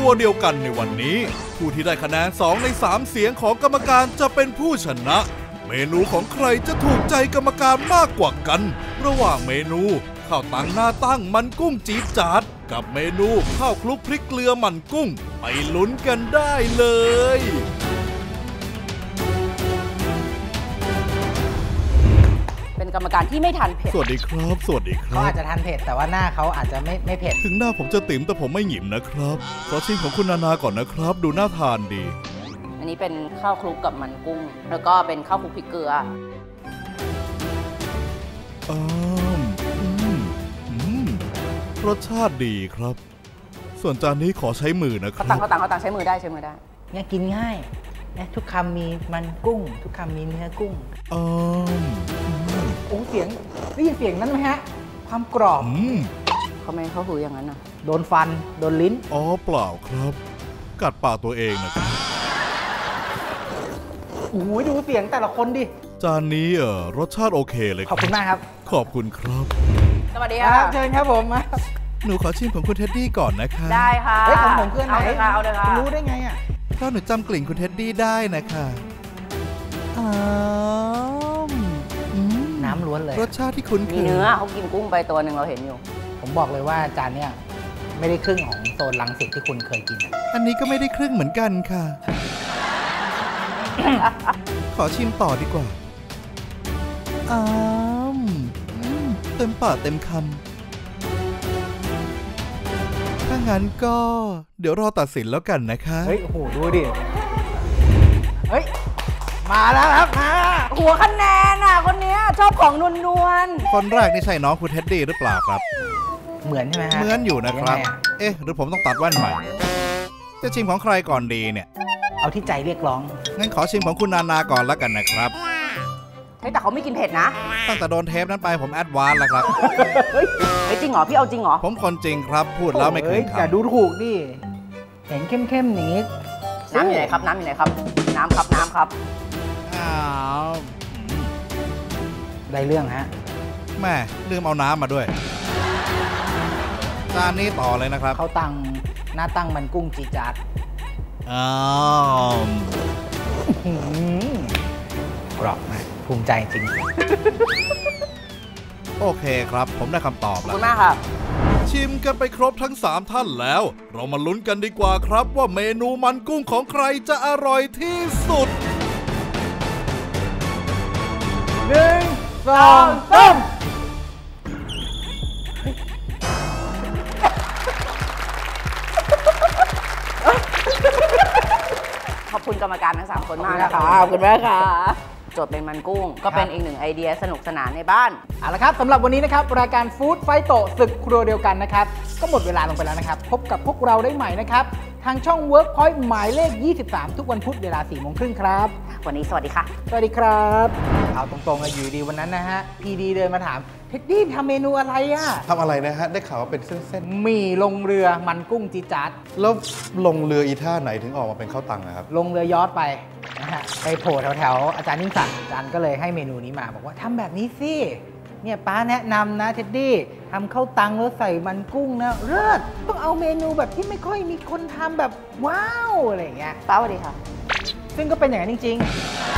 ัวเดียวกันในวันนี้ ผู้ที่ได้คะแนน 2 ใน 3 เสียงของกรรมการจะเป็นผู้ชนะ เมนูของใครจะถูกใจกรรมการมากกว่ากัน ระหว่างเมนูข้าวตังหน้าตั้งมันกุ้งจี๊ดจ๊าดกับเมนูข้าวคลุกพริกเกลือมันกุ้ง ไปลุ้นกันได้เลย รรมการที่ไม่ทันเผ็ด สวัสดีครับ สวัสดีคเขารับ อาจจะทานเผ็ดแต่ว่าหน้าเขาอาจจะไม่ไม่เผ็ด ถึงหน้าผมจะติ๋มแต่ผมไม่หยิมนะครับ ขอชิมของคุณนานาก่อนนะครับ ดูน่าทานดี อันนี้เป็นข้าวคลุกกับมันกุ้ง แล้วก็เป็นข้าวคลุกพริกเกลือ อ้ามอืมอืมรสชาติดีครับ ส่วนจานนี้ขอใช้มือนะคเขารัตังบ เขาตังเขาตังใช้มือได้ใช้มือได้ เนี่ยกินง่ายเนี่ยทุกคำมีมันกุ้ง ทุกคำมีเนื้อกุ้ง อ้ามอืมโอ้เสียงได้ยินเสียงนั้นไหมฮะ ความกรอบอืมเขาไม่ให้เขาหืออย่างนั้นนะโดนฟัน โดนลิ้น อ๋อเปล่าครับ กัดปากตัวเองนะครับ โอ้ยดูเสียงแต่ละคนดิ จานนี้เออรสชาติโอเคเลยขอบคุณมากครับขอบคุณครับ สวัสดีคค่ะรับเชิญครับผมมาหนูขอชิมของคุณเท็ดดี้ก่อนนะคะ ได้ค่ะเฮ้ยของผมเพื่อนไหนเอาเลยค่ะเอาเลยค่ะคุณรู้ได้ไงอะ เพราะหนูจำกลิ่นคุณเท็ดดี้ได้นะคะอ้ามอืมน้ำ ล้วนเลย รสชาติที่คุ้นเคมียเนื้อเขากินกุ้งไปตัวหนึ่งเราเห็นอยู่ ผมบอกเลยว่าจานเนี่ยไม่ได้ครึ่งของโซนลังสิตที่คุณเคยกินอะอันนี้ก็ไม่ได้ครึ่งเหมือนกันค่ะ ขอชิมต่อดีกว่า อ้ามอืมเต็มปากเต็มคำ ถ้างั้นก็ เดี๋ยวรอตัดสินแล้วกันนะคะ เฮ้ยโอ้โหดูดิ เฮ้ย มาแล้วครับมาหัวคะแนนอะคนเนี้ยชอบของนวลนวลคนแรกนี่ใช่น้องคุณเท็ดดี้หรือเปล่าครับ เหมือนใช่ไหมฮะเหมือนอยู่นะครับยังไงอะเอ๊ะ หรือผมต้องตัดแว่นใหม่ จะชิมของใครก่อนดีเนี่ย เอาที่ใจเรียกร้อง งั้นขอชิมของคุณนานาก่อนแล้วกันนะครับเฮ้ยแต่เขาไม่กินเผ็ดนะ ตั้งแต่โดนเทปนั้นไปผม advance แล้วครับ เฮ้ยจริงเหรอพี่เอาจริงเหรอ ผมคนจริงครับพูดแล้วไม่คืนโอ้ยอย่าคำดูถูกดิเห็นเข้มๆอย่างนี้น้ำอยู่ไหนครับ น้ำอยู่ไหนครับ น้ำครับน้ำครับ อ้าวอืมได้เรื่องฮะแม่ลืมเอาน้ำมาด้วยจานนี้ต่อเลยนะครับเขาตังหน้าตั้งมันกุ้งจีดจัดอ้าวหืมกรอบมากภูมิใจจริง โอเคครับ ผมได้คำตอบขอบแล้วคุณมากครับชิมกันไปครบทั้ง 3 ท่านแล้ว เรามาลุ้นกันดีกว่าครับว่าเมนูมันกุ้งของใครจะอร่อยที่สุด หนึ่งสองสามขอบคุณกรรมการทั้งสามคนมากนะคะขอบคุณมากค่ะโจทย์เป็นมันกุ้ง ก็เป็นอีกหนึ่งไอเดียสนุกสนานในบ้านเอาละครับสำหรับวันนี้นะครับรายการฟู้ดไฟโตศึกครัวเดียวกันนะครับก็หมดเวลาลงไปแล้วนะครับ พบกับพวกเราได้ใหม่นะครับทางช่อง Workpoint หมายเลข 23 ทุกวันพุธเวลา4โมงครึ่งครับ วันนี้สวัสดีค่ะ สวัสดีครับ เอาตรงๆอะอยู่ดีวันนั้นนะฮะ พีดีเดินมาถามเท็ดดี้ทำเมนูอะไรอะทำอะไรนะฮะ ได้ข่าวว่าเป็นเส้นหมี่ลงเรือมันกุ้งจีดจัดๆ แล้วลงเรืออีท่าไหนถึงออกมาเป็นข้าวตังนะครับ ลงเรือยอทไป นะฮะไปโผล่แถวๆอาจารย์นิ่งศักดิ์อาจารย์ก็เลยให้เมนูนี้มา บอกว่าทำแบบนี้สิเนี่ยป้าแนะนำนะเท็ดดี้ทำข้าวตังแล้วใส่มันกุ้งนะเลิศต้องเอาเมนูแบบที่ไม่ค่อยมีคนทำแบบว้าวอะไรอย่างเงี้ยป้าสวัสดีค่ะ ซึ่งก็เป็นอย่างนั้นจริง ๆ